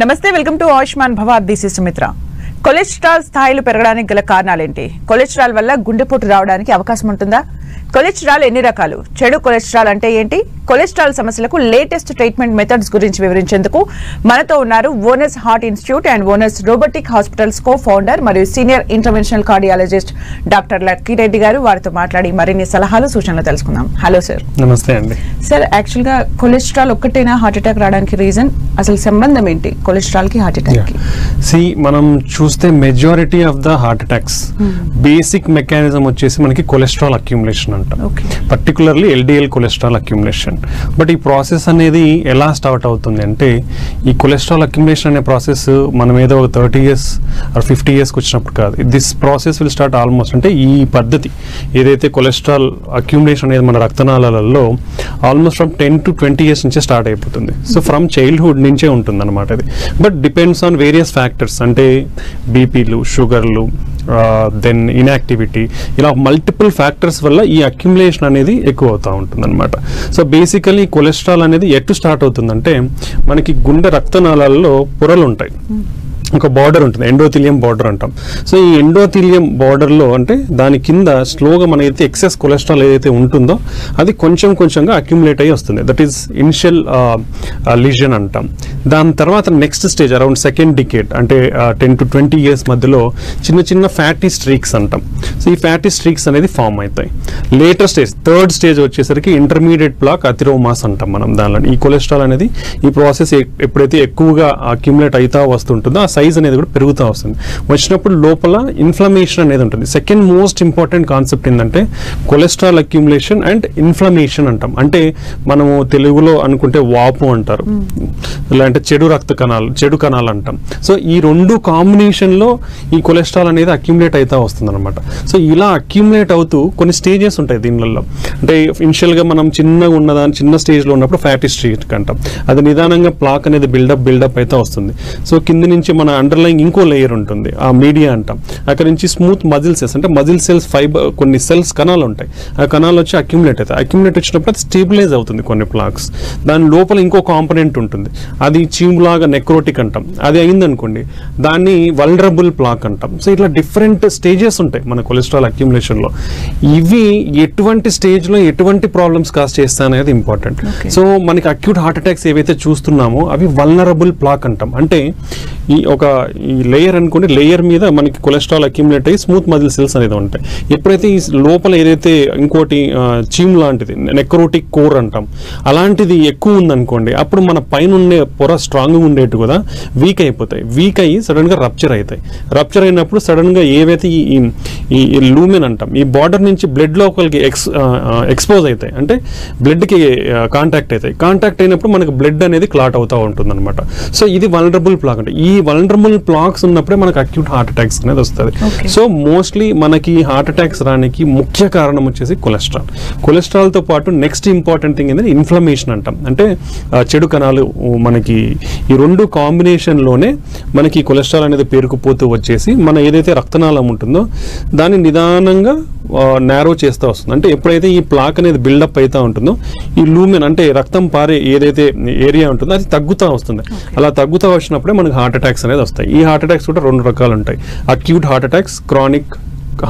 నమస్తే welcome to Ayushman భవ. This is Sumitra. Cholesterol స్థాయిలు పెరగడానికి గల కారణాలేంటి? కొలెస్ట్రాల్ వల్ల గుండెపోటు రావడానికి అవకాశం ఉంటుందా? కొలెస్ట్రాల్ ఎన్ని రకాలు? చెడు కొలెస్ట్రాల్ అంటే ఏంటి? కొలెస్ట్రాల్ సమస్యలకు లేటెస్ట్ ట్రీట్మెంట్ మెథడ్స్ గురించి వివరించేందుకు మనతో ఉన్నారు Onus heart institute and Onus robotic hospitals cofounder మరియు senior interventional cardiologist doctor Lakkireddy గారు. వారితో మాట్లాడి మరిన్ని సలహాలు సూచనలు తెలుసుకుందాం. Hello sir. నమస్తే అండి. సార్ యాక్చువల్గా కొలెస్ట్రాల్ ఒక్కటేనా హార్ట్ అటాక్ రావడానికి రీజన్? అసలు సంబంధం ఏంటి కొలెస్ట్రాల్కి హార్ట్ అటాక్ సి మనం చూస్తే majority of the heart attacks basic mechanism వచ్చేసి మనకి కొలెస్ట్రాల్ అక్యుములేషన్ అంటాం. Okay. Particularly LDL cholesterol accumulation but ఈ ప్రాసెస్ అనేది ఎలా స్టార్ట్ అవుతుంది అంటే ఈ కొలెస్ట్రాల్ అక్యుములేషన్ అనే ప్రాసెస్ మనం ఏదో ఒక థర్టీ ఇయర్స్ ఆర్ ఫిఫ్టీ ఇయర్స్కి వచ్చినప్పుడు కాదు. This process will start almost అంటే ఈ పద్ధతి ఏదైతే కొలెస్ట్రాల్ అక్యుములేషన్ అనేది మన రక్తనాళాలలో almost from ten to twenty years నుంచే స్టార్ట్ అయిపోతుంది. సో ఫ్రమ్ చైల్డ్హుడ్ నుంచే ఉంటుంది అనమాట అది. But depends on various factors అంటే బీపీలు షుగర్లు దెన్ ఇన్యాక్టివిటీ ఇలా మల్టిపుల్ ఫ్యాక్టర్స్ వల్ల ఈ అక్యుములేషన్ అనేది ఎక్కువ అవుతూ ఉంటుందన్నమాట. సో బేసికలీ కొలెస్ట్రాల్ అనేది ఎటు స్టార్ట్ అవుతుందంటే మనకి గుండె రక్తనాళాలలో పొరలు ఉంటాయి ఒక బార్డర్ ఉంటుంది ఎండోథిలియం బార్డర్ అంటాం. సో ఈ ఎండోథిలియం బార్డర్లో అంటే దాని కింద స్లోగా మనకైతే ఎక్సెస్ కొలెస్ట్రాల్ ఏదైతే ఉంటుందో అది కొంచెం కొంచెంగా అక్యుములేట్ అయ్యి వస్తుంది. దట్ ఈస్ ఇనిషియల్ లిజన్ అంటాం. దాని తర్వాత next stage around second decade అంటే టెన్ టు ట్వంటీ ఇయర్స్ మధ్యలో చిన్న చిన్న ఫ్యాటీ స్ట్రీక్స్ అంటాం. సో ఈ ఫ్యాటీ స్ట్రీక్స్ అనేది ఫామ్ అవుతాయి. లేటర్ స్టేజ్ థర్డ్ స్టేజ్ వచ్చేసరికి ఇంటర్మీడియట్ బ్లాక్ అథిరోమాస్ అంటాం మనం దానిలో. ఈ కొలెస్ట్రాల్ అనేది ఈ ప్రాసెస్ ఎప్పుడైతే ఎక్కువగా అక్యుములేట్ అవుతా వస్తుంటుందో ఆ సైజ్ అనేది కూడా పెరుగుతూ వస్తుంది. వచ్చినప్పుడు లోపల ఇన్ఫ్లమేషన్ అనేది ఉంటుంది. సెకండ్ మోస్ట్ ఇంపార్టెంట్ కాన్సెప్ట్ ఏంటంటే కొలెస్ట్రాల్ అక్యుములేషన్ అండ్ ఇన్ఫ్లమేషన్ అంటాం. అంటే మనము తెలుగులో అనుకుంటే వాపు అంటారు. లేదంటే చెడు రక్త కణాలు చెడు కణాలు అంటాం. సో ఈ రెండు కాంబినేషన్లో ఈ కొలెస్ట్రాల్ అనేది అక్యుములేట్ అవుతా వస్తుంది అనమాట సో ఇలా అక్యుములేట్ అవుతూ కొన్ని స్టేజెస్ ఉంటాయి దీనిలలో. అంటే ఇనిషియల్గా మనం చిన్నగా ఉన్నదాని చిన్న స్టేజ్లో ఉన్నప్పుడు ఫ్యాటీ స్ట్రీక్ అంటాం. అది నిదానంగా ప్లాక్ అనేది బిల్డప్ బిల్డప్ అయితే వస్తుంది. సో కింద నుంచి మన అండర్లైన్ ఇంకో లేయర్ ఉంటుంది. ఆ మీడియా అంటాం. అక్కడ నుంచి స్మూత్ మజిల్ సెల్స్ అంటే మజిల్ సెల్స్ ఫైబర్ కొన్ని సెల్స్ కణాలు ఉంటాయి. ఆ కణాలు వచ్చి అక్యుములేట్ అవుతాయి. అక్యుములేట్ వచ్చినప్పుడు అది స్టేబిలైజ్ అవుతుంది కొన్ని ప్లాక్స్ దాని లోపల ఇంకో కాంపనెంట్ ఉంటుంది. అది చీములాగా నెక్రోటిక్ అంటాం. అది అయిందనుకోండి దాన్ని వల్నరబుల్ ప్లాక్ అంటాం. సో ఇట్లా డిఫరెంట్ స్టేజెస్ ఉంటాయి మన కొలెస్ట్రాల్ అక్యుములేషన్లో ఇవి ఎటువంటి స్టేజ్లో ఎటువంటి ప్రాబ్లమ్స్ కాస్ చేస్తాయి అనేది ఇంపార్టెంట్. సో మనకి అక్యూట్ హార్ట్ అటాక్స్ ఏవైతే చూస్తున్నామో అవి వల్నరబుల్ ప్లాక్ అంటాం. అంటే ఈ ఒక ఈ లేయర్ అనుకోండి లేయర్ మీద మనకి కొలెస్ట్రాల్ అక్యుములేట్ అయ్యి స్మూత్ మజిల్ సెల్స్ అనేది ఉంటాయి. ఎప్పుడైతే ఈ లోపల ఏదైతే ఇంకోటి చీమ్ లాంటిది నెక్రోటిక్ కోర్ అంటాం అలాంటిది ఎక్కువ ఉందనుకోండి అప్పుడు మన పైన ఉండే పొర స్ట్రాంగ్గా ఉండేట్టు కూడా వీక్ అయిపోతాయి. వీక్ అయ్యి సడన్గా రప్చర్ అవుతాయి. రప్చర్ అయినప్పుడు సడన్గా ఏవైతే ఈ ఈ- ఈ లూమెన్ అంటాం ఈ బార్డర్ నుంచి బ్లడ్ లోపలికి ఎక్స్ ఎక్స్పోజ్ అవుతాయి. అంటే బ్లడ్కి కాంటాక్ట్ అవుతాయి. కాంటాక్ట్ అయినప్పుడు మనకి బ్లడ్ అనేది క్లాట్ అవుతూ ఉంటుంది అనమాట సో ఇది వలనరబుల్ ప్లాక్ అంటే. ఈ వలనరబుల్ ప్లాక్స్ ఉన్నప్పుడే మనకి అక్యూట్ హార్ట్ అటాక్స్ అనేది వస్తుంది. సో మోస్ట్లీ మనకి హార్ట్ అటాక్స్ రానికి ముఖ్య కారణం వచ్చేసి కొలెస్ట్రాల్ కొలెస్ట్రాల్తో పాటు నెక్స్ట్ ఇంపార్టెంట్ థింగ్ ఏంటంటే ఇన్ఫ్లమేషన్ అంటాం. అంటే చెడు కణాలు మనకి ఈ రెండు కాంబినేషన్లోనే మనకి కొలెస్ట్రాల్ అనేది పేరుకుపోతూ వచ్చేసి మన ఏదైతే రక్తనాళం ఉంటుందో దాన్ని నిదానంగా నేరో చేస్తూ వస్తుంది. అంటే ఎప్పుడైతే ఈ ప్లాక్ అనేది బిల్డప్ అవుతూ ఉంటుందో ఈ లూమెన్ అంటే రక్తం పారే ఏదైతే ఏరియా ఉంటుందో అది తగ్గుతూ వస్తుంది. అలా తగ్గుతూ వచ్చినప్పుడే మనకి హార్ట్ అటాక్స్ అనేది వస్తాయి. ఈ హార్ట్ అటాక్స్ కూడా రెండు రకాలు ఉంటాయి. Acute heart attacks chronic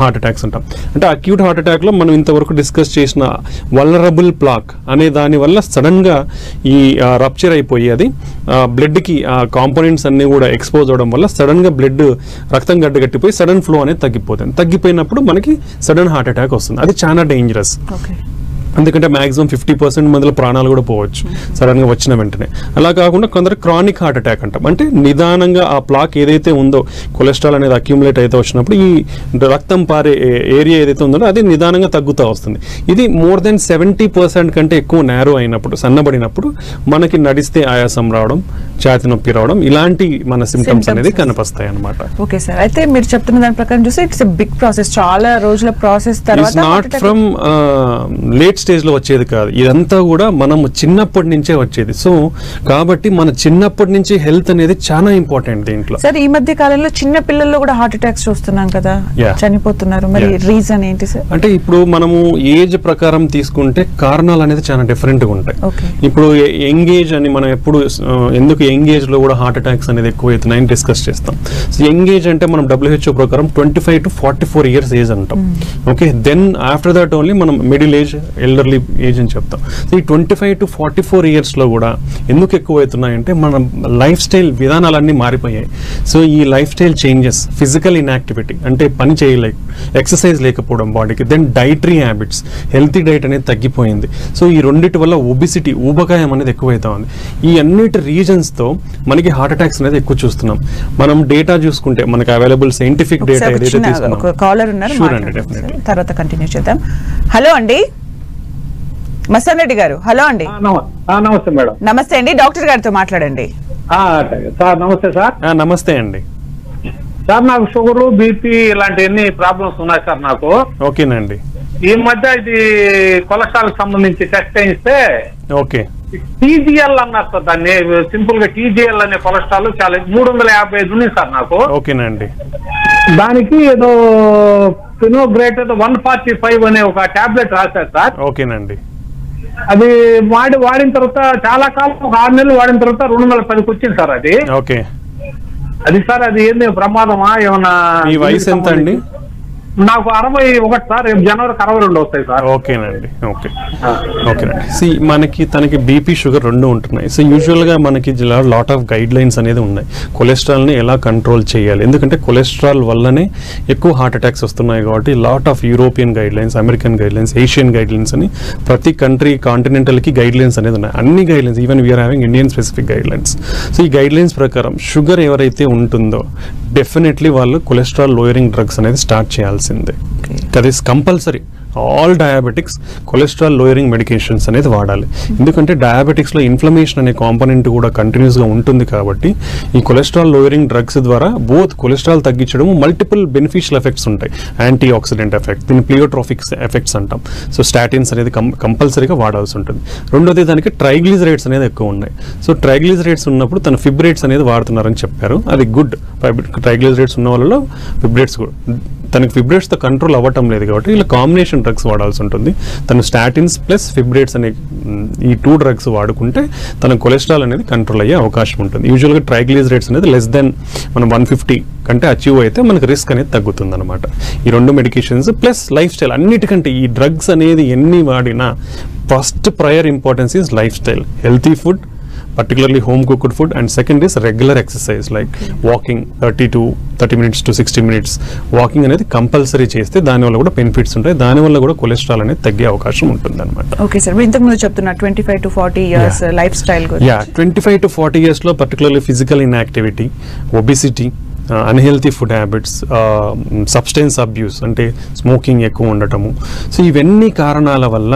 heart attacks అంటాం. అంటే అక్యూట్ హార్ట్ అటాక్లో మనం ఇంతవరకు డిస్కస్ చేసిన వలరబుల్ ప్లాక్ అనే దానివల్ల సడన్గా ఈ రప్చర్ అయిపోయి అది బ్లడ్కి ఆ కాంపోనెంట్స్ అన్నీ కూడా ఎక్స్పోజ్ అవడం వల్ల సడన్గా బ్లడ్ రక్తం గడ్డగట్టిపోయి సడన్ ఫ్లో అనేది తగ్గిపోతుంది. తగ్గిపోయినప్పుడు మనకి సడన్ హార్ట్ అటాక్ వస్తుంది. అది చాలా డేంజరస్ ఎందుకంటే మాక్సిమం ఫిఫ్టీ పర్సెంట్ మందిలో ప్రాణాలు కూడా పోవచ్చు. సడన్గా వచ్చిన వెంటనే. అలా కాకుండా కొందరు క్రానిక్ హార్ట్ అటాక్ అంటాం. అంటే నిదానంగా ఆ ప్లాక్ ఏదైతే ఉందో కొలెస్ట్రాల్ అనేది అక్యుములేట్ అయితే వచ్చినప్పుడు ఈ రక్తం పారే ఏరియా ఏదైతే ఉందో అది నిదానంగా తగ్గుతూ వస్తుంది. ఇది మోర్ దెన్ సెవెంటీ పర్సెంట్ కంటే ఎక్కువ నేరో అయినప్పుడు సన్నబడినప్పుడు మనకి నడిస్తే ఆయాసం రావడం ఛాతి నొప్పి రావడం ఇలాంటి మన సిమ్టమ్స్. అనేది కనిపిస్తాయి అన్నమాట. ఓకే సార్ అయితే మీరు చెప్తున్న దాని ప్రకారం చూస్తే ఇట్స్ బిగ్ ప్రాసెస్ చాలా రోజుల ప్రాసెస్ తర్వాత నాట్ ఫ్రమ్ లేట్ స్టేజ్లో వచ్చేది కాదు. ఇదంతా కూడా మనం చిన్నప్పటి నుంచే వచ్చేది. సో కాబట్టి మన చిన్నప్పటి నుంచి హెల్త్ అనేది చాలా ఇంపార్టెంట్ దీంట్లో. సార్ ఈ మధ్య కాలంలో చిన్న పిల్లల్లో కూడా హార్ట్ అటాక్స్ చూస్తున్నాం కదా. చనిపోతున్నారు. మరి. రీజన్ ఏంటి సార్? అంటే ఇప్పుడు మనము ఏజ్ ప్రకారం తీసుకుంటే కారణాలు అనేది చాలా డిఫరెంట్గా ఉంటాయి. ఇప్పుడు యంగ్ ఏజ్ అని మనం ఎప్పుడు ఎందుకు యంగ్ ఏజ్లో కూడా హార్ట్ అటాక్స్ అనేది ఎక్కువ అవుతున్నాయని డిస్కస్ చేస్తాం. సో యంగ్ ఏజ్ అంటే మనం డబ్ల్యూహెచ్ఓ ప్రకారం twenty five to forty four years age అంటాం. Okay then after that only మనం మిడిల్ ఏజ్ ఎల్డర్లీ ఏజ్ అని చెప్తాం. సో ఈ twenty five to forty four ఇయర్స్లో కూడా ఎందుకు ఎక్కువ అవుతున్నాయంటే మన లైఫ్ స్టైల్ విధానాలన్నీ మారిపోయాయి. సో ఈ life style changes physical inactivity అంటే పని చేయలేక ఎక్సర్సైజ్ లేకపోవడం బాడీకి then dietary habits healthy diet అనేది తగ్గిపోయింది. సో ఈ రెండింటి వల్ల ఒబిసిటీ ఊబకాయం అనేది ఎక్కువైతా ఉంది. ఈ అన్నిటి రీజన్స్తో మనకి హార్ట్ అటాక్స్ అనేది ఎక్కువ చూస్తున్నాం. మనం డేటా చూసుకుంటే మనకి అవైలబుల్ సైంటిఫిక్ డేటా కాలర్ ఉన్నారు. తర్వాత కంటిన్యూ చేద్దాం. హలో అండి. మస్తాన్ రెడ్డి గారు హలో అండి. నమస్తే మేడం. నమస్తే అండి డాక్టర్ గారితో మాట్లాడండి. సార్ నమస్తే సార్. నమస్తే అండి. సార్ నాకు షుగర్ బీపీ ఇలాంటి ఎన్ని ప్రాబ్లమ్స్ ఉన్నాయి సార్ నాకు. ఓకేనండి. ఈ మధ్య ఇది కొలెస్ట్రాల్ సంబంధించి టెస్ట్ చేయిస్తే ఓకే. టీజీఎల్ అన్నారు సార్ దాన్ని. సింపుల్గా టీజీఎల్ అనే కొలెస్ట్రాల్ చాలా మూడు వందల యాభై ఐదు ఉంది సార్ నాకు. ఓకేనండి. దానికి ఏదో ఫినోగ్రేట్ వన్ ఫార్టీ ఫైవ్ అనే ఒక టాబ్లెట్ రాశారు సార్. ఓకేనండి. అది వాడి వాడిన తర్వాత చాలా కాలం ఒక ఆరు నెలలు వాడిన తర్వాత రెండు వందల పదికి వచ్చింది సార్ అది. ఓకే. అది సార్ అది ఏంది ప్రమాదమా? ఏమన్నా మీ వయసు ఎంత అండి నాకు అరవై ఒకటి సార్ రేపు జనవరికి అరవై రెండు వస్తాయి సార్. ఓకేనండి ఓకే. ఓకేనండి. సి మనకి తనకి బీపీ షుగర్ రెండు ఉంటున్నాయి. సో యూజువల్గా మనకి లాట్ ఆఫ్ గైడ్ లైన్స్ అనేది ఉన్నాయి. కొలెస్ట్రాల్ని ఎలా కంట్రోల్ చేయాలి? ఎందుకంటే కొలెస్ట్రాల్ వల్లనే ఎక్కువ హార్ట్ అటాక్స్ వస్తున్నాయి కాబట్టి lot of European guidelines American guidelines Asian guidelines అని ప్రతి కంట్రీ కాంటినెంటల్కి గైడ్ లైన్స్ అనేది ఉన్నాయి. అన్ని guidelines even we're having Indian specific guidelines so ఈ గైడ్ లైన్స్ ప్రకారం షుగర్ ఎవరైతే ఉంటుందో డెఫినెట్లీ వాళ్ళు కొలెస్ట్రాల్ లోయరింగ్ డ్రగ్స్ అనేది స్టార్ట్ చేయాల్సిందే that is compulsory all diabetics cholesterol lowering medications అనేది వాడాలి. ఎందుకంటే డయాబెటిక్స్లో ఇన్ఫ్లమేషన్ అనే కాంపోనెంట్ కూడా కంటిన్యూస్గా ఉంటుంది కాబట్టి ఈ కొలెస్ట్రాల్ లోయరింగ్ డ్రగ్స్ ద్వారా బోత్ కొలెస్ట్రాల్ తగ్గించడం మల్టిపుల్ బెనిఫిషియల్ ఎఫెక్ట్స్ ఉంటాయి. యాంటీ ఆక్సిడెంట్ ఎఫెక్ట్ దీని ప్లియోట్రాఫిక్స్ ఎఫెక్ట్స్ అంటాం. సో స్టాటిన్స్ అనేది కం కంపల్సరీగా వాడాల్సి ఉంటుంది. రెండోది దానికి ట్రైగ్లిజరేట్స్ అనేది ఎక్కువ ఉన్నాయి. సో ట్రైగ్లిజరేట్స్ ఉన్నప్పుడు తన ఫిబ్రేట్స్ అనేది వాడుతున్నారని చెప్పారు. అది గుడ్ ట్రైగ్లిజరేట్స్ ఉన్న వాళ్ళలో ఫిబ్రేట్స్ కూడా. తనకి ఫిబ్రేట్స్తో కంట్రోల్ అవ్వటం లేదు కాబట్టి ఇలా కాంబినేషన్ డ్రగ్స్ వాడాల్సి ఉంటుంది. తను స్టాటిన్స్ ప్లస్ ఫిబ్రేట్స్ అనే ఈ టూ డ్రగ్స్ వాడుకుంటే తన కొలెస్ట్రాల్ అనేది కంట్రోల్ అయ్యే అవకాశం ఉంటుంది. యూజువల్గా ట్రైగ్లిజరేట్స్ అనేది లెస్ దెన్ మనం వన్ ఫిఫ్టీ కంటే అచీవ్ అయితే మనకు రిస్క్ అనేది తగ్గుతుంది అనమాట ఈ రెండు మెడికేషన్స్ ప్లస్ లైఫ్ స్టైల్ అన్నిటికంటే ఈ డ్రగ్స్ అనేది ఎన్ని వాడినా first prior importance is lifestyle healthy food particularly home cooked food and second is regular exercise like walking 30 to 30 minutes to 60 minutes. Walking అనేది కంపల్సరీ చేస్తే దానివల్ల కూడా బెనిఫిట్స్ ఉంటాయి. దానివల్ల కూడా కొలెస్ట్రాల్ అనేది తగ్గే అవకాశం ఉంటుంది అనమాట ఓకే సార్ ఇంతకు ముందు చెప్తున్నా twenty five to forty years. Lifestyle yeah twenty five to forty ఇయర్స్లో particularly physical inactivity obesity unhealthy food habits substance abuse అంటే స్మోకింగ్ ఎక్కువ ఉండటము. సో ఇవన్నీ కారణాల వల్ల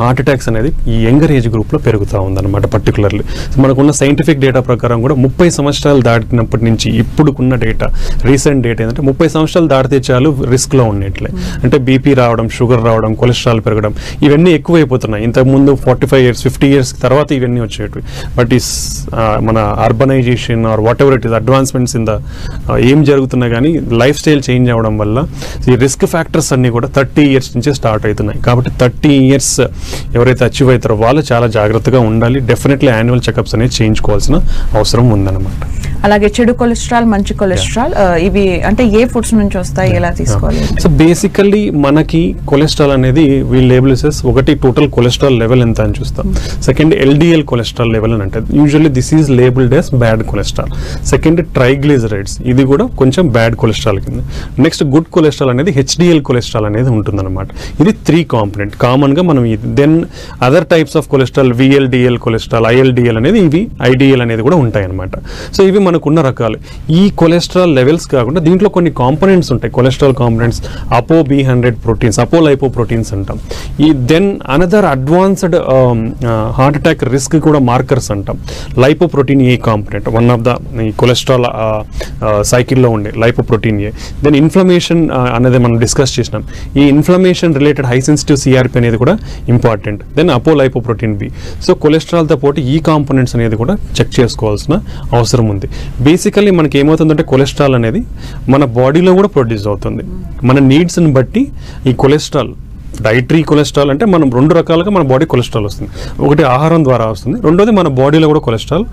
హార్ట్ అటాక్స్ అనేది ఈ యంగర్ ఏజ్ గ్రూప్లో పెరుగుతూ ఉందన్నమాట పర్టికులర్లీ మనకున్న సైంటిఫిక్ డేటా ప్రకారం కూడా ముప్పై సంవత్సరాలు దాటినప్పటి నుంచి ఇప్పుడుకున్న డేటా రీసెంట్ డేటా ఏంటంటే ముప్పై సంవత్సరాలు దాటితే చాలు రిస్క్లో ఉన్నట్లే. అంటే బీపీ రావడం షుగర్ రావడం కొలెస్ట్రాల్ పెరగడం ఇవన్నీ ఎక్కువైపోతున్నాయి. ఇంతకుముందు forty five years fifty years తర్వాత ఇవన్నీ వచ్చేటివి. బట్ ఈస్ మన urbanization or whatever it is advancements in the ఏం జరుగుతున్నా కానీ లైఫ్ స్టైల్ చేంజ్ అవ్వడం వల్ల ఈ రిస్క్ ఫ్యాక్టర్స్ అన్ని కూడా థర్టీ ఇయర్స్ నుంచే స్టార్ట్ అవుతున్నాయి. కాబట్టి థర్టీ ఇయర్స్ ఎవరైతే అచీవ్ అవుతారో వాళ్ళు చాలా జాగ్రత్తగా ఉండాలి. డెఫినెట్లీ యాన్యువల్ చెకప్స్ అనేది చేయించుకోవాల్సిన అవసరం ఉందన్నమాట. అలాగే చెడు కొలెస్ట్రాల్ మంచి కొలెస్ట్రాల్ ఇవి అంటే ఏ ఫుడ్స్ నుంచి వస్తాయి ఎలా తీసుకోవాలి? సో బేసికల్లీ మనకి కొలెస్ట్రాల్ అనేది వీళ్ళు లేబుల్సెస్ ఒకటి టోటల్ కొలెస్ట్రాల్ లెవెల్ ఎంత అని చూస్తాం. సెకండ్ ఎల్డిఎల్ కొలెస్ట్రాల్ లెవెల్ అని అంటే usually this is labelled as bad cholesterol second triglycerides ఇది కూడా కొంచెం బ్యాడ్ కొలెస్ట్రాల్ కింద. నెక్స్ట్ గుడ్ కొలెస్ట్రాల్ అనేది హెచ్డిఎల్ కొలెస్ట్రాల్ అనేది ఉంటుందన్నమాట. ఇది త్రీ కాంపనెంట్ కామన్గా మనం then other types of cholesterol VLDL cholesterol ILDL అనేది ఇవి ఐడిఎల్ అనేది కూడా ఉంటాయి అనమాట సో ఇవి మనకున్న రకాలు. ఈ కొలెస్ట్రాల్ లెవెల్స్ కాకుండా దీంట్లో కొన్ని కాంపోనెంట్స్ ఉంటాయి. Cholesterol components apo B hundred proteins apolipoproteins అంటాం. ఈ then another advanced heart attack risk కూడా మార్కర్స్ అంటాం. Lipoprotein A component one of the ఈ కొలెస్ట్రాల్ సైకిల్లో uh, uh, ఉండే lipoprotein A then inflammation అనేది మనం డిస్కస్ చేసినాం. ఈ inflammation related high sensitive CRP అనేది కూడా important. Then apolipoprotein B. So కొలెస్ట్రాల్తో పాటు ఈ కాంపోనెంట్స్ అనేది కూడా చెక్ చేసుకోవాల్సిన అవసరం ఉంది. బేసికల్లీ మనకి ఏమవుతుందంటే కొలెస్ట్రాల్ అనేది మన బాడీలో కూడా ప్రొడ్యూస్ అవుతుంది. మన నీడ్స్ని బట్టి ఈ కొలెస్ట్రాల్ డైటరీ కొలెస్ట్రాల్ అంటే మనం రెండు రకాలుగా మన బాడీ కొలెస్ట్రాల్ వస్తుంది. ఒకటి ఆహారం ద్వారా వస్తుంది. రెండోది మన బాడీలో కూడా కొలెస్ట్రాల్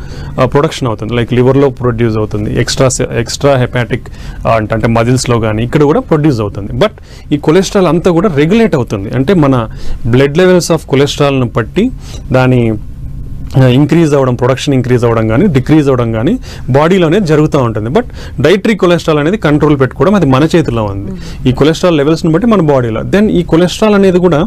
ప్రొడక్షన్ అవుతుంది. లైక్ లివర్లో ప్రొడ్యూస్ అవుతుంది. ఎక్స్ట్రా ఎక్స్ట్రా హెపాటిక్ అంటే అంటే మజిల్స్లో కానీ ఇక్కడ కూడా ప్రొడ్యూస్ అవుతుంది. బట్ ఈ కొలెస్ట్రాల్ అంతా కూడా రెగ్యులేట్ అవుతుంది. అంటే మన బ్లడ్ లెవెల్స్ ఆఫ్ కొలెస్ట్రాల్ను బట్టి దాని ఇంక్రీజ్ అవ్వడం ప్రొడక్షన్ ఇంక్రీజ్ అవ్వడం కానీ డిక్రీజ్ అవ్వడం కానీ బాడీలో అనేది జరుగుతూ ఉంటుంది. బట్ డైటరీ కొలెస్ట్రాల్ అనేది కంట్రోల్ పెట్టుకోవడం అది మన చేతిలో ఉంది. ఈ కొలెస్ట్రాల్ లెవెల్స్ని బట్టి మన బాడీలో దెన్ ఈ కొలెస్ట్రాల్ అనేది కూడా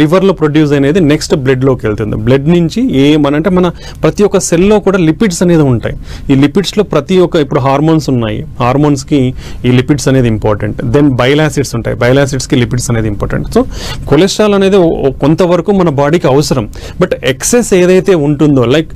లివర్లో ప్రొడ్యూస్ అనేది నెక్స్ట్ బ్లడ్లోకి వెళ్తుంది. బ్లడ్ నుంచి ఏ మన అంటే మన ప్రతి ఒక్క సెల్లో కూడా లిపిడ్స్ అనేది ఉంటాయి. ఈ లిపిడ్స్లో ప్రతి ఒక్క ఇప్పుడు హార్మోన్స్ ఉన్నాయి. హార్మోన్స్కి ఈ లిపిడ్స్ అనేది ఇంపార్టెంట్ దెన్ బైలాసిడ్స్ ఉంటాయి. బైలాసిడ్స్కి లిపిడ్స్ అనేది ఇంపార్టెంట్ సో కొలెస్ట్రాల్ అనేది కొంతవరకు మన బాడీకి అవసరం. బట్ ఎక్సెస్ ఏదైతే ఉంటుందో లైక్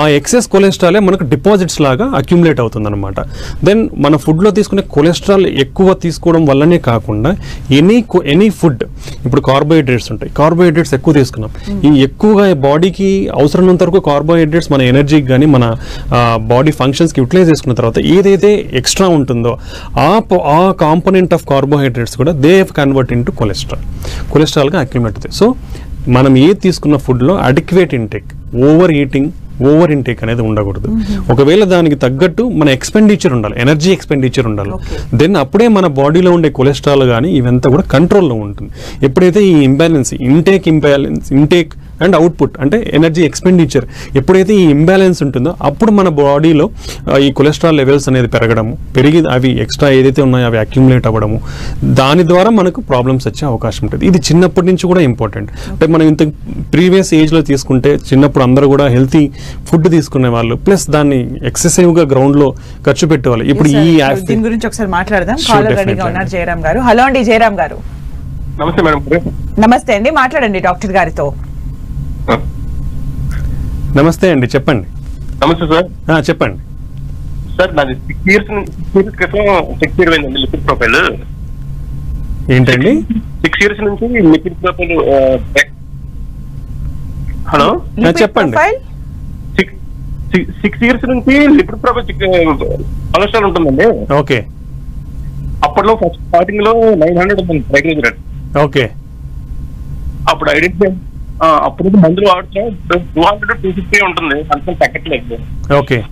ఆ ఎక్సెస్ కొలెస్ట్రాలే మనకు డిపాజిట్స్ లాగా అక్యుములేట్ అవుతుందన్నమాట. దెన్ మన ఫుడ్లో తీసుకునే కొలెస్ట్రాల్ ఎక్కువ తీసుకోవడం వల్లనే కాకుండా ఎనీ ఎనీ ఫుడ్ ఇప్పుడు కార్బోహైడ్రేట్స్ ఉంటాయి. కార్బోహైడ్రేట్స్ ఎక్కువ తీసుకున్నాం. ఈ ఎక్కువగా బాడీకి అవసరమైనంత వరకు కార్బోహైడ్రేట్స్ మన ఎనర్జీకి కానీ మన బాడీ ఫంక్షన్స్కి యూటిలైజ్ చేసుకున్న తర్వాత ఏదైతే ఎక్స్ట్రా ఉంటుందో ఆ ఆ కాంపోనెంట్ ఆఫ్ కార్బోహైడ్రేట్స్ కూడా they have convert into cholesterol కొలెస్ట్రాల్గా accumulate అవుతాయి. సో మనం ఏది తీసుకున్న ఫుడ్లో adequate intake over eating over intake అనేది ఉండకూడదు. ఒకవేళ దానికి తగ్గట్టు మన ఎక్స్పెండిచర్ ఉండాలి ఎనర్జీ ఎక్స్పెండిచర్ ఉండాలి. దెన్ అప్పుడే మన బాడీలో ఉండే కొలెస్ట్రాల్ కానీ ఇవంతా కూడా కంట్రోల్లో ఉంటుంది. ఎప్పుడైతే ఈ imbalance intake imbalance intake and output అంటే ఎనర్జీ ఎక్స్పెండిచర్ ఎప్పుడైతే ఈ ఇంబ్యాలెన్స్ ఉంటుందో అప్పుడు మన బాడీలో ఈ కొలెస్ట్రాల్ లెవెల్స్ అనేది పెరగడము పెరిగి అవి ఎక్స్ట్రా ఏదైతే ఉన్నాయో అవి అక్యుములేట్ అవ్వడము దాని ద్వారా మనకు ప్రాబ్లమ్స్ వచ్చే అవకాశం ఉంటుంది. ఇది చిన్నప్పటి నుంచి కూడా ఇంపార్టెంట్ అంటే మనం ఇంత ప్రీవియస్ ఏజ్లో తీసుకుంటే చిన్నప్పుడు అందరూ కూడా హెల్తీ ఫుడ్ తీసుకునే వాళ్ళు ప్లస్ దాన్ని ఎక్సెసివ్గా గ్రౌండ్లో ఖర్చు పెట్టేవాళ్ళు. ఇప్పుడు ఈ దీని గురించి ఒకసారి మాట్లాడదాం. జయరామ్ గారు. హలో అండి జయరామ్ గారు. నమస్తే మేడం. నమస్తే అండి మాట్లాడండి డాక్టర్ గారితో. నమస్తే అండి చెప్పండి. నమస్తే సార్. ఆ, చెప్పండి. సార్ నాది సిక్స్ ఇయర్స్ సిక్స్ ఇయర్స్ క్రితం చెక్ చేయడం లిపిడ్ ప్రొఫైల్. ఏంటండి? సిక్స్ ఇయర్స్ నుంచి లిపిడ్ ప్రొఫైల్ హలో? చెప్పండి. సిక్స్ సిక్స్ ఇయర్స్ నుంచి లిపిడ్ ప్రొఫైల్ కొలెస్ట్రాల్ ఉంటుందండి. ఓకే. అప్పట్లో ఫస్ట్ స్టార్టింగ్లో నైన్ హండ్రెడ్ ఉంది ట్రైగ్లిజరైడ్ ఓకే. అప్పుడు ఐడెంటిఫై అప్పుడు మందులు వాడుతున్నాం టూ హండ్రెడ్ టూ ఫిఫ్టీ ఉంటుంది. అంత తగ్గట్లేదు. ఓకే.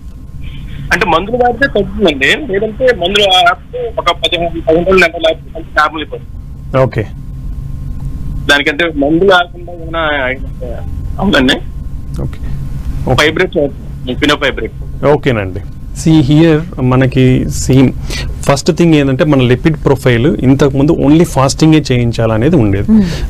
అంటే మందులు వాడితే తగ్గుతుందండి. లేదంటే మందులు ఒక పదిహేను పదిహేను రోజులు నెల లేకపోతే నార్మల్ అయిపోతుంది. ఓకే. దానికంటే మందు లేకుండా ఏమైనా అవునండి. ఓకే. ఫైబ్రేట్ ఫినో ఫైబ్రేట్ ఓకేనండి. సి హియర్ మనకి సీమ్ ఫస్ట్ థింగ్ ఏంటంటే మన లిపిడ్ ప్రొఫైల్ ఇంతకుముందు ఓన్లీ ఫాస్టింగే చేయించాలనేది ఉండేది.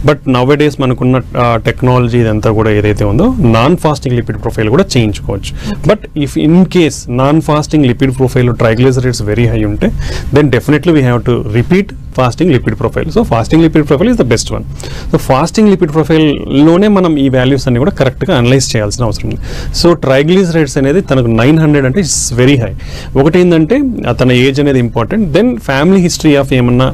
బట్ నవ్ డేస్ మనకున్న టెక్నాలజీ ఇదంతా కూడా ఏదైతే ఉందో నాన్ ఫాస్టింగ్ లిపిడ్ ప్రొఫైల్ కూడా చేయించుకోవచ్చు. But if in case non fasting lipid profile triglycerides very high ఉంటే then definitely we have to repeat fasting lipid profile so fasting lipid profile is the best one so fasting lipid ప్రొఫైల్లోనే మనం ఈ values అన్ని కూడా కరెక్ట్గా analyse చేయాల్సిన అవసరం ఉంది. So triglycerides అనేది తనకు నైన్ హండ్రెడ్ అంటే ఇట్స్ వెరీ హై ఒకటి ఏంటంటే తన ఏజ్ అనేది important then family history of ఏమన్నా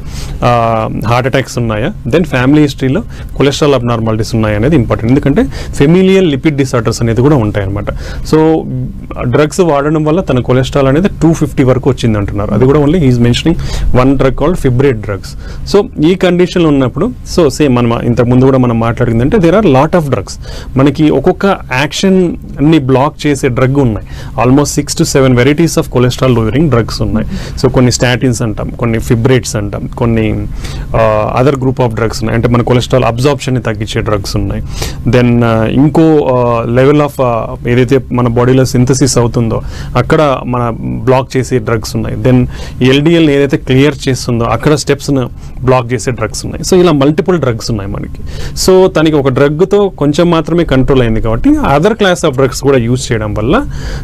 హార్ట్ అటాక్స్ ఉన్నాయా? దెన్ ఫ్యామిలీ హిస్టరీలో కొలెస్ట్రాల్ అబ్నార్మాలిటీస్ ఉన్నాయా అనేది ఇంపార్టెంట్ ఎందుకంటే ఫెమిలియల్ లిపిడ్ డిసార్డర్స్ అనేది కూడా ఉంటాయన్నమాట సో డ్రగ్స్ వాడడం వల్ల తన కొలెస్ట్రాల్ అనేది టూ ఫిఫ్టీ వరకు వచ్చింది అంటున్నారు. అది కూడా only is mentioning one drug called fibrate drugs so ఈ కండిషన్లో ఉన్నప్పుడు సో సేమ్ మనం ఇంతకు ముందు కూడా మనం మాట్లాడిందంటే there are lot of drugs మనకి ఒక్కొక్క యాక్షన్ని బ్లాక్ చేసే డ్రగ్ ఉన్నాయి. Almost six to seven varieties of cholesterol lowering drugs ఉన్నాయి. సో కొన్ని స్టాటిన్స్ అంటాం కొన్ని ఫిబ్రేట్స్ అంటాం కొన్ని అదర్ గ్రూప్ ఆఫ్ డ్రగ్స్ ఉన్నాయి. అంటే మన కొలెస్ట్రాల్ అబ్జార్ప్షన్ని తగ్గించే డ్రగ్స్ ఉన్నాయి. దెన్ uh, ఇంకో uh, లెవెల్ ఆఫ్ uh, ఏదైతే మన బాడీలో సింథసిస్ అవుతుందో అక్కడ మన బ్లాక్ చేసే డ్రగ్స్ ఉన్నాయి. దెన్ ఎల్డిఎల్ ఏదైతే క్లియర్ చేస్తుందో అక్కడ స్టెప్ స్టెప్స్ను బ్లాక్ చేసే డ్రగ్స్ ఉన్నాయి. సో ఇలా మల్టిపుల్ డ్రగ్స్ ఉన్నాయి మనకి. సో తనకి ఒక డ్రగ్తో కొంచెం మాత్రమే కంట్రోల్ అయింది కాబట్టి అదర్ క్లాస్ ఆఫ్ డ్రగ్స్ కూడా యూజ్ చేయడం వల్ల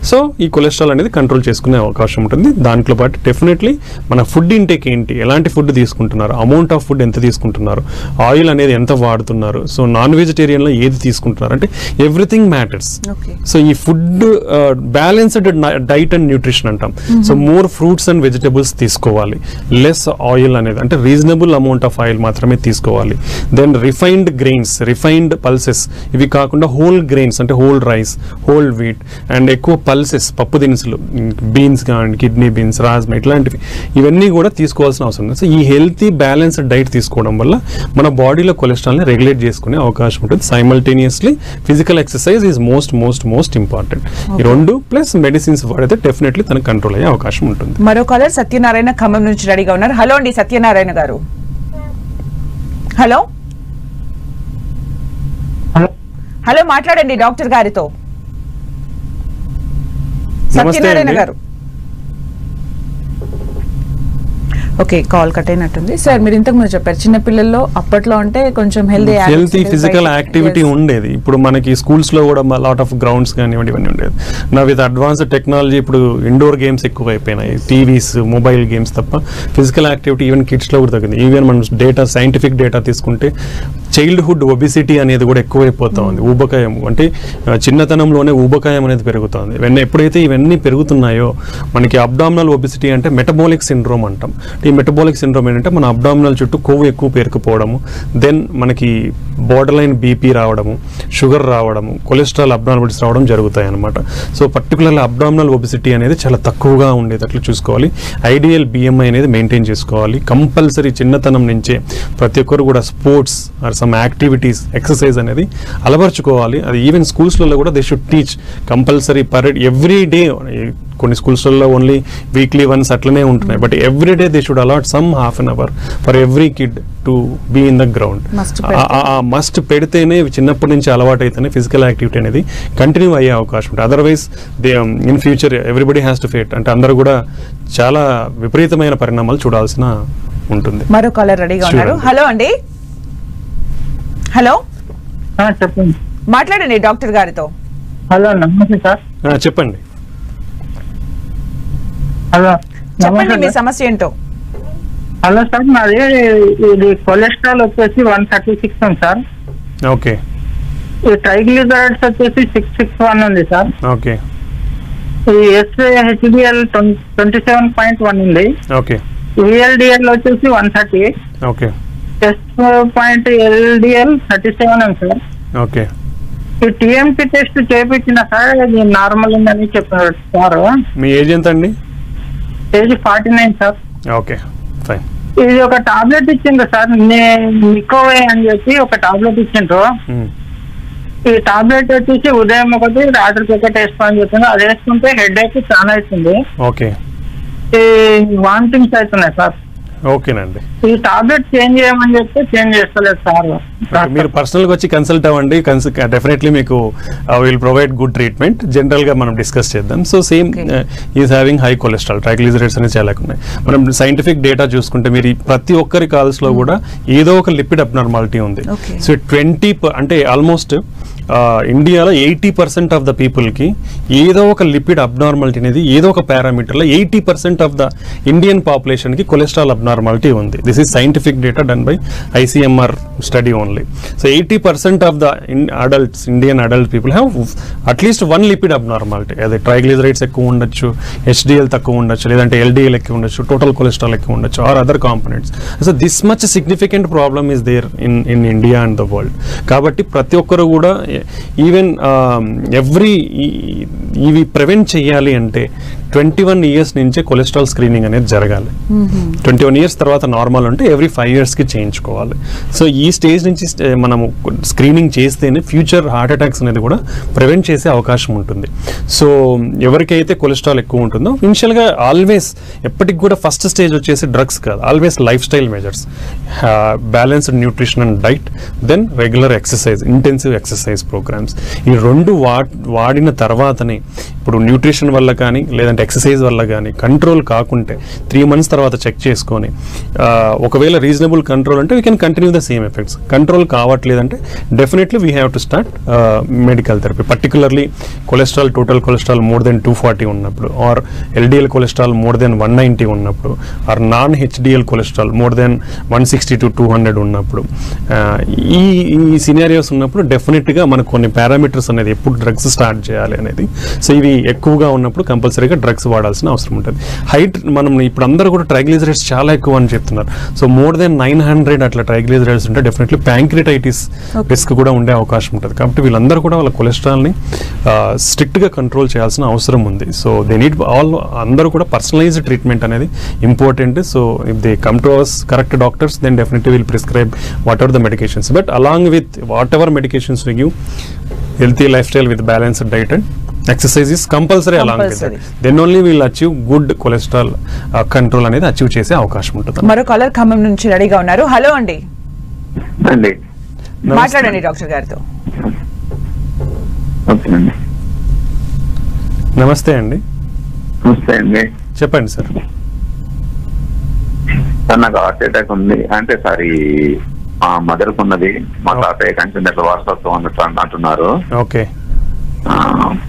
సో ఈ కొలెస్ట్రాల్ అనేది కంట్రోల్ చేసుకునే అవకాశం ఉంటుంది. దాంట్లో పాటు డెఫినెట్లీ మన ఫుడ్ ఇంటేక్ ఏంటి? ఎలాంటి ఫుడ్ తీసుకుంటున్నారు? అమౌంట్ ఆఫ్ ఫుడ్ ఎంత తీసుకుంటున్నారు? ఆయిల్ అనేది ఎంత వాడుతున్నారు? సో నాన్ వెజిటేరియన్లో ఏది తీసుకుంటున్నారు? అంటే ఎవ్రీథింగ్ మ్యాటర్స్. సో ఈ food balanced diet and nutrition అంటాం. So more fruits and vegetables తీసుకోవాలి. లెస్ ఆయిల్ అనేది అంటే రీజనబుల్ అమౌంట్ ఆఫ్ ఆయిల్ మాత్రమే తీసుకోవాలి. Then refined grains refined pulses ఇవి కాకుండా హోల్ గ్రెయిన్స్ అంటే whole rice whole wheat and ఎక్కువ పల్సెస్ పప్పు దినుసులు బీన్స్ కానీ కిడ్నీ బీన్స్ రాజ్మా ఇట్లాంటివి. ఇవన్నీ కూడా తీసుకోవాల్సిన అవసరం ఉంది సో ఈ హెల్తీ బ్యాలెన్స్డ్ డైట్ తీసుకోవడం వల్ల మన బాడీలో కొలెస్ట్రాల్ని రెగ్యులేట్ చేసుకునే అవకాశం ఉంటుంది. Simultaneously physical exercise is most most most important ఈ రెండు ప్లస్ మెడిసిన్స్ వాడితే డెఫినెట్లీ తనకు కంట్రోల్ అయ్యే అవకాశం ఉంటుంది. మరో కాలర్ సత్యనారాయణ ఖమ్మం నుంచి రెడీగా ఉన్నారు. హలో అండి సత్యనారాయణ. గారు. హలో? హలో. మాట్లాడండి డాక్టర్ గారితో. సత్యనారాయణ. గారు. ఓకే కాల్ కట్ అయినట్టుంది సార్ మీరు ఇంతకు ముందు చెప్పారు చిన్న పిల్లల్లో అప్పట్లో అంటే కొంచెం హెల్దీ హెల్తీ ఫిజికల్ యాక్టివిటీ ఉండేది. ఇప్పుడు మనకి స్కూల్స్లో కూడా లాట్ ఆఫ్ గ్రౌండ్స్ కానివ్వండి ఇవన్నీ ఉండేది నా విత్ అడ్వాన్స్డ్ టెక్నాలజీ ఇప్పుడు ఇండోర్ గేమ్స్ ఎక్కువ అయిపోయినాయి టీవీస్ మొబైల్ గేమ్స్ తప్ప. ఫిజికల్ యాక్టివిటీ ఈవెన్ కిడ్స్లో కూడా తగ్గింది. ఈవెన్ మనం డేటా సైంటిఫిక్ డేటా తీసుకుంటే చైల్డ్హుడ్ ఒబిసిటీ అనేది కూడా ఎక్కువైపోతా ఉంది. ఊబకాయం. అంటే చిన్నతనంలోనే ఊబకాయం అనేది పెరుగుతుంది. ఇవన్నీ ఎప్పుడైతే ఇవన్నీ పెరుగుతున్నాయో మనకి అబ్డామినల్ ఒబిసిటీ అంటే మెటబాలిక్ సిండ్రోమ్ అంటాం. ఈ మెటబాలిక్ సిండ్రోమ్ ఏంటంటే మన అబ్డామినల్ చుట్టూ కొవ్వు ఎక్కువ పేరుకుపోవడము దెన్ మనకి బోర్డర్ లైన్ బీపీ రావడము షుగర్ రావడము కొలెస్ట్రాల్ అబ్డామినల్స్ రావడం జరుగుతాయి అనమాట సో పర్టికులర్లీ అబ్డామినల్ ఒబిసిటీ అనేది చాలా తక్కువగా ఉండేటట్లు చూసుకోవాలి. ఐడియల్ బిఎంఐ అనేది మెయింటైన్ చేసుకోవాలి. కంపల్సరీ చిన్నతనం నుంచే ప్రతి ఒక్కరు కూడా sports or some activities exercise అనేది అలవర్చుకోవాలి. అది ఈవెన్ స్కూల్స్లలో కూడా they should teach compulsory per every day కొన్ని స్కూల్స్లలో ఓన్లీ వీక్లీ వన్స్ అట్లనే ఉంటున్నాయి. But every day they should allot some half an hour for every kid to be in the ground. Must పెడితేనే చిన్నప్పటి నుంచి అలవాటు అయితేనే ఫిజికల్ యాక్టివిటీ అనేది కంటిన్యూ అయ్యే అవకాశం ఉంటుంది. Otherwise they in future everybody has to fate అంటే అందరూ కూడా చాలా విపరీతమైన పరిణామాలు చూడాల్సిన ఉంటుంది. మరో కాలర్ రెడీగా ఉన్నారు. హలో అండి. హలో ఆ, చెప్పండి. మాట్లాడండి డాక్టర్ గారితో. హలో నమస్తే సార్. ఆ, చెప్పండి. హలో చెప్పండి మీ. సమస్య ఏంటో. హలో సార్ నాది ఇది కొలెస్ట్రాల్ వచ్చేసి వన్ థర్టీ సిక్స్ ఉంది సార్. ఓకే. ఈ ట్రైగ్లిజరైడ్స్ వచ్చేసి సిక్స్ సిక్స్ వన్ ఉంది సార్. ఓకే. ఈ SHDL twenty seven point one ఉంది. ఓకే. విఎల్డిఎల్ వచ్చేసి one thirty. Okay. Test point LDL thirty seven ఉంది సార్. ఓకే. ఈ టిఎంపి టెస్ట్ చేపించిన సార్ ఇది నార్మల్ ఉందని చెప్పారు సార్. మీ ఏజ్ ఎంత అండి age forty nine sir okay fine. ఇది ఒక టాబ్లెట్ ఇచ్చిండ్రు సార్ నికోవే అని చెప్పి ఒక టాబ్లెట్ ఇచ్చిండ్రు. ఈ టాబ్లెట్ వచ్చేసి ఉదయం ఒకటి రాత్రికి ఒకటి వేసుకోని చెప్పిండ్రు అది వేసుకుంటే హెడ్ ఏక్ చాలా అవుతుంది. ఓకే. ఈ వామిటింగ్స్ అవుతున్నాయి సార్ ఓకేనండి. ఈ టాబ్లెట్ చేంజ్ చేయమని చెప్తే చేంజ్ చేస్తలేదు సార్. మీరు పర్సనల్గా వచ్చి కన్సల్ట్ అవ్వండి డెఫినెట్లీ మీకు విల్ ప్రొవైడ్ గుడ్ ట్రీట్మెంట్ జనరల్గా మనం డిస్కస్ చేద్దాం. So same. Is having high cholesterol triglycerides అనేది చాలా ఉన్నాయి. మనం సైంటిఫిక్ డేటా చూసుకుంటే మీరు ప్రతి ఒక్కరి కాల్స్లో కూడా ఏదో ఒక లిపిడ్ అబ్నార్మాలిటీ ఉంది. సో ట్వంటీ అంటే ఆల్మోస్ట్ ఇండియాలో ఎయిటీ పర్సెంట్ ఆఫ్ ద పీపుల్కి ఏదో ఒక లిపిడ్ అబ్నార్మాలిటీ అనేది ఏదో ఒక పారామీటర్లో eighty percent of the Indian పాపులేషన్కి cholesterol abnormality ఉంది. This is scientific data done by ICMR study only so eighty percent of the adults Indian adult people have at least one lipid abnormality అదే triglycerides ఎక్కువ ఉండొచ్చు HDL తక్కువ ఉండొచ్చు లేదంటే LDL ఎక్కువ ఉండొచ్చు total cholesterol ఎక్కువ ఉండొచ్చు or other components so this much significant problem is there in in India and the world కాబట్టి ప్రతి ఒక్కరు కూడా Um, ఈవెన్ ఎవ్రీ ఇవి ప్రివెంట్ చేయాలి అంటే ట్వంటీ వన్ ఇయర్స్ నుంచే కొలెస్ట్రాల్ స్క్రీనింగ్ అనేది జరగాలి. ట్వంటీ వన్ ఇయర్స్ తర్వాత నార్మల్ ఉంటే ఎవ్రీ ఫైవ్ ఇయర్స్కి చేయించుకోవాలి. సో ఈ స్టేజ్ నుంచి మనము స్క్రీనింగ్ చేస్తేనే ఫ్యూచర్ హార్ట్ అటాక్స్ అనేది కూడా ప్రివెంట్ చేసే అవకాశం ఉంటుంది. సో ఎవరికైతే కొలెస్ట్రాల్ ఎక్కువ ఉంటుందో ఇనిషియల్గా ఆల్వేస్ ఎప్పటికి కూడా ఫస్ట్ స్టేజ్ వచ్చేసి డ్రగ్స్ కాదు. Always lifestyle measures. Balanced nutrition and diet then regular exercise intensive exercise programmes. ఈ రెండు వాడిన తర్వాతనే ఇప్పుడు న్యూట్రిషన్ వల్ల కానీ ఇలాంటి ఎక్సర్సైజ్ వల్ల కానీ కంట్రోల్ కాకుంటే త్రీ మంత్స్ తర్వాత చెక్ చేసుకొని ఒకవేళ రీజనబుల్ కంట్రోల్ అంటే we can continue the same effects control కావట్లేదంటే definitely we have to start medical therapy particularly cholesterol total cholesterol more than two forty ఉన్నప్పుడు or LDL cholesterol more than one ninety ఉన్నప్పుడు or non HDL cholesterol more than one sixty to two hundred ఉన్నప్పుడు ఈ ఈ scenarios ఉన్నప్పుడు డెఫినెట్గా మనకు కొన్ని parameters అనేది ఎప్పుడు డ్రగ్స్ స్టార్ట్ చేయాలి అనేది. సో ఇవి ఎక్కువగా ఉన్నప్పుడు కంపల్సరీగా డ్రగ్స్ వాడాల్సిన అవసరం ఉంటుంది. హైట్ మనం ఇప్పుడు అందరూ కూడా ట్రైగ్లిజరైడ్స్ చాలా ఎక్కువ అని చెప్తున్నారు. So more than nine hundred అట్లా ట్రైగ్లిజరైడ్స్ ఉంటే డెఫినెట్లీ ప్యాంక్రిటైటిస్ రిస్క్ కూడా ఉండే అవకాశం ఉంటుంది. కాబట్టి వీళ్ళందరూ కూడా వాళ్ళ కొలెస్ట్రాల్ని స్ట్రిక్ట్గా కంట్రోల్ చేయాల్సిన అవసరం ఉంది. సో దే నీడ్ ఆల్ అందరూ కూడా పర్సనలైజ్డ్ ట్రీట్మెంట్ అనేది important so if they come to ours correct doctors then definitely will prescribe whatever the medications but along with whatever medications we give healthy lifestyle with balanced diet and exercise is compulsory along with Compulsory. Then only will achieve good cholesterol control అనేది achieve చేసే అవకాశం ఉంటుంది మరో caller Khammam నుంచి రెడీగా ఉన్నారు. Hello అండి. అండి. మాట్లాడండి డాక్టర్ గారితో. ఓకే అండి. నమస్తే అండి. నమస్తే అండి. చెప్పండి సార్. సార్ నాకు హార్ట్ అటాక్ ఉంది. అంటే సారీ మా మదర్కు ఉన్నది. మా తాతయ్య కంటే వారసత్వం అంటున్నారు. ఓకే.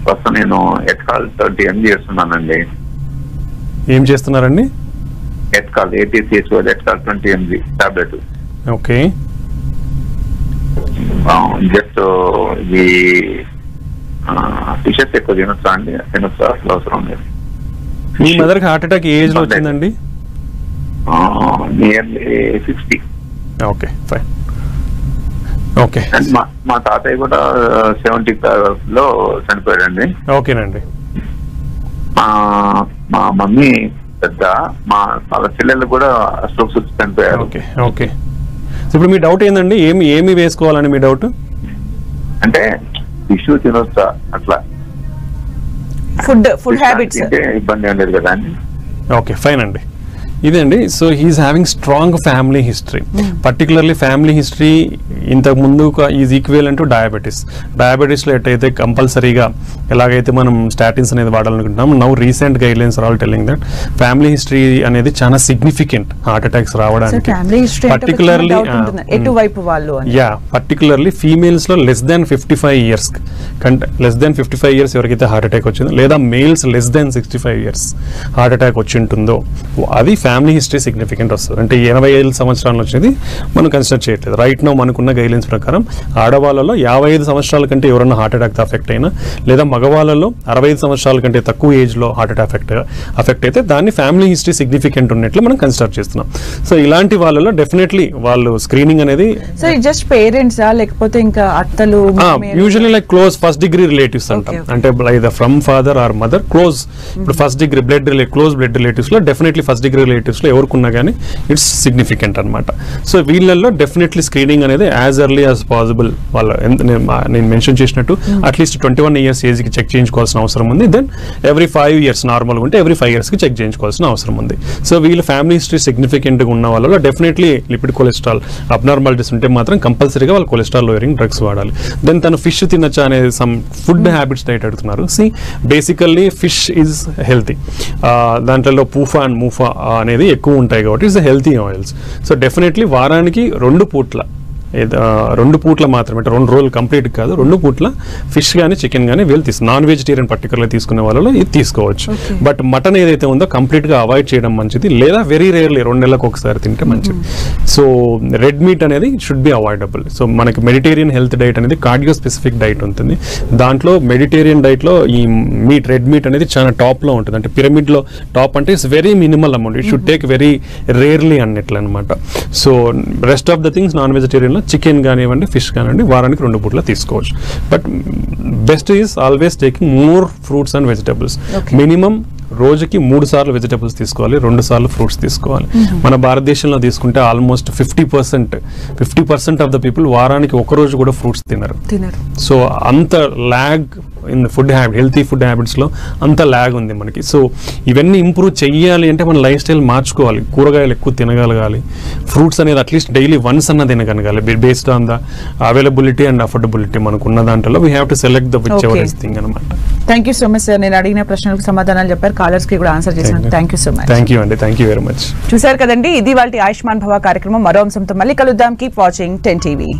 ప్రస్తుతం నేను ఎట్కాల్ థర్టీ ఎం చేస్తున్నానండి. ఏం చేస్తున్నారండి? ఎట్కాల్ ఏటీసీహెచ్ ఎట్కాల్ twenty MG tablet. Okay. Just ఇది టిషర్ట్స్ ఎక్కువ తినొచ్చా అండి? తినొచ్చా? అవసరం లేదు. మీ మదర్కి హార్ట్ అటాక్ ఏ ఏజ్లో వచ్చిందండి? Nearly sixty okay fine. Okay. మా మా తాతయ్య కూడా సెవెంటీ లో చనిపోయాడండి. ఓకేనండి. మా మా మమ్మీ పెద్ద మా వాళ్ళ చెల్లెళ్ళు కూడా స్ట్రోక్స్ వచ్చి చనిపోయారు. Okay okay. ఇప్పుడు మీ డౌట్ ఏందండి? ఏమి ఏమి వేసుకోవాలని మీ డౌట్? అంటే ఇష్యూ తినొచ్చా? అట్లా. Food food habits. ఇబ్బంది లేదు కదా అండి. ఓకే ఫైన్ అండి. ఇదండి. So he's having strong family history particularly family history ఇంతకు ముందు ఈజ్ ఈక్వల్ టు డయాబెటీస్ డయాబెటీస్లో ఎట్టయితే కంపల్సరీగా ఎలాగైతే మనం స్టాటిన్స్ అనేది వాడాలనుకుంటున్నాం now recent guidelines all telling that family history అనేది చాలా సిగ్నిఫికెంట్ హార్ట్ అటాక్స్ రావడానికి. Particularly yeah particularly ఫీమేల్స్లో less than fifty five years కంటే less than fifty five years ఎవరికైతే హార్ట్ అటాక్ వచ్చిందో లేదా males less than sixty five years heart attack వచ్చి ఉంటుందో అది ఫ్యామిలీ హిస్టరీ సిగ్నిఫికెంట్ వస్తుంది. అంటే ఎనభై ఐదు సంవత్సరాలు వచ్చింది మనం కన్సిడర్ చేయట్లేదు. రైట్ నో మనకున్న గైడ్లైన్స్ ప్రకారం ఆడవాళ్ళలో యాభై ఐదు సంవత్సరాల కంటే ఎవరైనా హార్ట్ అటాక్ అఫెక్ట్ అయినా లేదా మగవాళ్ళలో అరవై ఐదు సంవత్సరాల కంటే తక్కువ ఏజ్లో హార్ట్ అటాక్ అఫెక్ట్ అఫెక్ట్ అయితే దాన్ని ఫ్యామిలీ హిస్టరీ సిగ్నిఫికెంట్ ఉన్నట్లు మనం కన్సిడర్ చేస్తున్నాం. సో ఇలాంటి వాళ్ళలో డెఫినెట్లీ వాళ్ళు స్క్రీనింగ్ అనేది సో జస్ట్ పేరెంట్స్ లేకపోతే ఇంకా అత్తలు? Usually like close first degree relatives అంటాం. అంటే from father or mother close ఇప్పుడు first degree blood rela close blood రిలేటివ్స్లో డెఫినెట్లీ ఫస్ట్ డిగ్రీ లో ఎవరికున్నా కానీ ఇట్స్ సిగ్నిఫికెంట్ అనమాట సో వీళ్ళల్లో డెఫినెట్లీ స్క్రీనింగ్ అనేది యాజ్ ఎర్లీ యాజ్ పాసిబుల్ వాళ్ళ ఎంత- నేను మెన్షన్ చేసినట్టు at least twenty one years ఏజ్కి చెక్ చేయించుకోవాల్సిన అవసరం ఉంది. Then every five years normal ఉంటే ఎవ్రీ ఫైవ్ ఇయర్స్కి చెక్ చేయించుకోవాల్సిన అవసరం ఉంది. సో వీళ్ళ ఫ్యామిలీ హిస్టరీ సిగ్నిఫికెంట్గా ఉన్న వాళ్ళలో డెఫినెట్లీ లిపిడ్ కొలెస్ట్రాల్ అబ్నార్మాలిటీస్ ఉంటే మాత్రం కంపల్సరీగా వాళ్ళు కొలెస్ట్రాల్ లోయరింగ్ డ్రగ్స్ వాడాలి. దెన్ తను ఫిష్ తినచ్చా అనే సమ్ ఫుడ్ హ్యాబిట్స్ డైట్ అడుగుతున్నారు. See basically fish is healthy దాంట్లో పూఫా అండ్ మూఫా అనేది ఎక్కువ ఉంటాయి కాబట్టి it's healthy oils. So definitely వారానికి రెండు పూట్ల రెండు పూట్ల మాత్రమే అంటే రెండు రోజులు కంప్లీట్ కాదు రెండు పూట్ల ఫిష్ కానీ చికెన్ కానీ వీళ్ళు తీసు నాన్ వెజిటేరియన్ పర్టికులర్ తీసుకునే వాళ్ళలో ఇది తీసుకోవచ్చు. బట్ మటన్ ఏదైతే ఉందో కంప్లీట్గా అవాయిడ్ చేయడం మంచిది లేదా వెరీ రేర్లీ రెండు నెలలకు ఒకసారి తింటే మంచిది. సో రెడ్ మీట్ అనేది షుడ్ బి అవాయిడబుల్. సో మనకి మెడిటేరియన్ హెల్త్ డైట్ అనేది కార్డియో స్పెసిఫిక్ డైట్ ఉంటుంది. దాంట్లో మెడిటేరియన్ డైట్లో ఈ మీట్ రెడ్ మీట్ అనేది చాలా టాప్లో ఉంటుంది. అంటే పిరమిడ్లో టాప్ అంటే it's very minimal amount. It should take very rarely అన్నట్లు అనమాట so rest of the things non vegetarian లో చికెన్ కానివ్వండి ఫిష్ కానివ్వండి వారానికి రెండు పూట్ల తీసుకోవచ్చు. But best is always taking more fruits and vegetables minimum రోజుకి మూడు సార్లు వెజిటబుల్స్ తీసుకోవాలి రెండు సార్లు ఫ్రూట్స్ తీసుకోవాలి. మన భారతదేశంలో తీసుకుంటే almost fifty percent fifty percent of the people వారానికి ఒక రోజు కూడా ఫ్రూట్స్ తినరు. తినరు. సో అంత lag in food habit healthy food హ్యాబిట్స్లో అంత ల్యాగ్ ఉంది మనకి. సో ఇవన్నీ ఇంప్రూవ్ చెయ్యాలి అంటే మన లైఫ్ స్టైల్ మార్చుకోవాలి. కూరగాయలు ఎక్కువ తినగలగాలి. ఫ్రూట్స్ అనేది అట్లీస్ట్ డైలీ వన్స్ అన్న తినగలగాలి. Based on the availability and affordability మనకు ఉన్న దాంట్లో. We have to select the whichever. Is thing అనమాట thank you so much sir నేను అడిగిన ప్రశ్నలకు సమాధానాలు చెప్పారు. కాలర్స్కి కూడా ఆన్సర్ చేసినందుకు thank you so much thank you అండి. థ్యాంక్ యూ వెరీ మచ్ చూశారు కదండి? ఇది వాళ్ళ ఆయుష్మాన్ భవ కార్యక్రమం. మరో అంశంతో మళ్ళీ కలుద్దాం. Keep watching ten TV